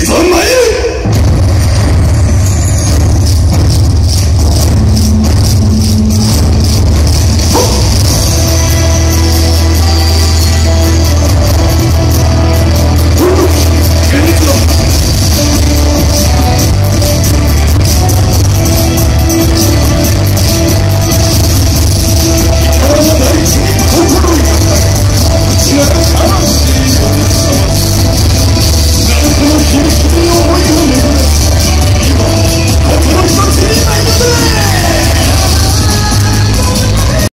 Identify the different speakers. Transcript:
Speaker 1: そんな。